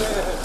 Yeah.